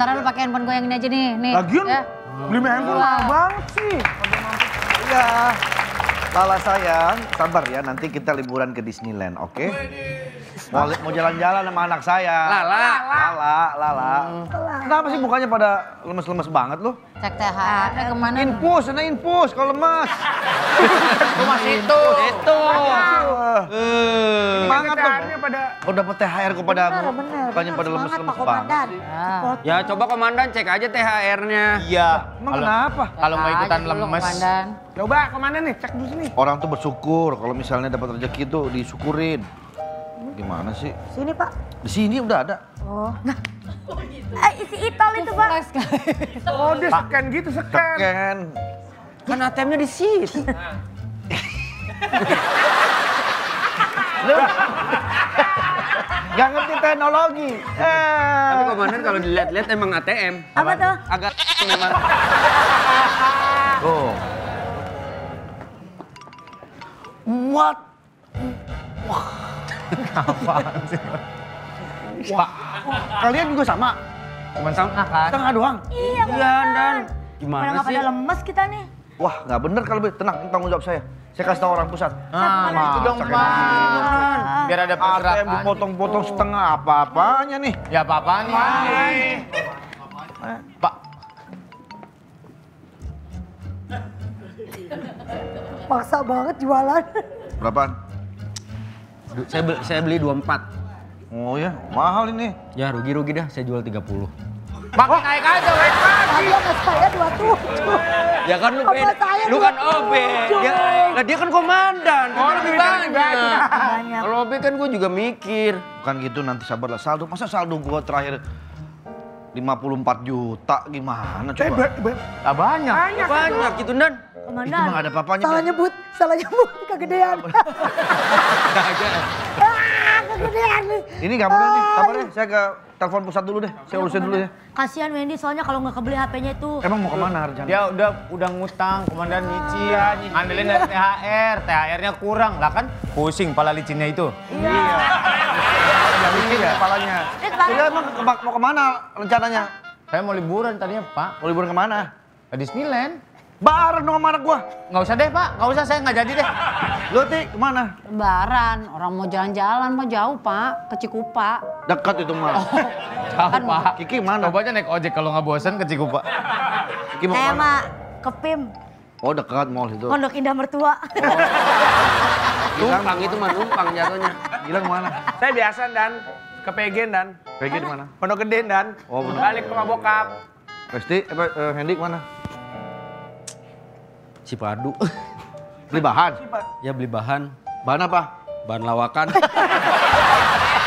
Ntar lu pakai handphone gue yang ini aja nih. nih Lagian ya. beli handphone mahal banget sih. Iya. Lala sayang, sabar ya nanti kita liburan ke Disneyland, oke? Mau, mau jalan-jalan sama anak saya. Lala. Lala, Lala. Kenapa sih mukanya pada lemes-lemes banget lu? Cek THR eh, ke mana? Infus, sana infus kalau lemes. Rumah situ. Itu. Semangat THR-nya pada Oh dapat THR kok pada Bener, bener. bukannya pada bener. lemes-lemes banget Komandan. Ah. Ya coba komandan cek aja THR-nya. Iya. Emang kenapa? Kalau mau ikutan lemes. Komandan. Coba ke mana nih? Cek dulu sini. Orang tuh bersyukur kalau misalnya dapat rezeki tuh disyukurin. Gimana sih? Sini Pak. Di sini udah ada. Oh. Eh, isi itol itu Pak. Oh dia scan gitu, scan. Ken. Kan ATM-nya di situ. Gak ngerti teknologi. Eh. Tapi komandan kalau dilihat-lihat emang ATM. Apa tuh? Agak memang. Tuh. What? Wah. Kalian juga sama? Cuman sama kan? Setengah doang? Iya, Iya dan. Gimana sih? pada lemes kita nih. Wah, nggak bener kalau begitu. Tenang, ini tanggung jawab saya. Saya kasih tahu orang pusat. Ah, itu dong, Pak. Ah. Biar ada ATM pergerakan. dipotong-potong setengah apa-apanya nih. Ya apa-apaan nih? Pak, Maksa banget jualan. Berapaan? Saya beli, saya beli 24. Oh ya, mahal ini. Ya rugi-rugi dah, saya jual 30. pakai naik aja, weh. Tadi saya dua tujuh. Ya kan lu beda. Lu kan OB. 27? Dia, lah dia kan komandan. Oh, lebih banyak. Kalau OB kan gue juga mikir. Bukan gitu nanti sabarlah saldo. Masa saldo gua terakhir 54 juta gimana Eh, coba? ba- ba- Lah banyak. banyak. Banyak gitu dan. Itu Komandan. mah ada papanya. Salah nyebut, salah nyebut kegedean. ah, kegedean nih. Ini boleh nih, sabar ya. Saya ke telepon pusat dulu deh. Saya urusin dulu ya. Kasihan Wendy soalnya kalau nggak kebeli HP-nya itu. Emang mau ke mana rencana? Dia udah udah ngutang, komandan nyicil, ngandelin dari THR, THR-nya kurang, lah kan pusing pala licinnya itu. Nggak mikir ya kepalanya. Kemarin- Sudah emang ke- mau ke mana rencananya? Saya mau liburan tadinya, Pak, Mau liburan ke mana? ke Disneyland. Bareng dong sama anak gua. Nggak usah deh, Pak, nggak usah, saya nggak jadi deh. Lu Ti, ke mana? Lebaran, orang mau jalan-jalan mah jauh pak, ke Cikupa. Dekat itu mah. Jauh, Kan, Pak. Kiki mana? Coba aja naik ojek kalau nggak bosan ke Cikupa. Kiki mau Saya ke mana? mah ke PIM, Oh dekat mall itu. Pondok Indah Mertua. Numpang itu mah numpang jatuhnya. Gilang ke mana? Saya biasa dan ke Pegen dan PG di mana? Pondok Gede dan Oh, Pondok balik ke rumah bokap. Resti, apa, eh, Hendy ke mana? Cipadu. Beli bahan. ya beli bahan. Bahan apa? Bahan lawakan.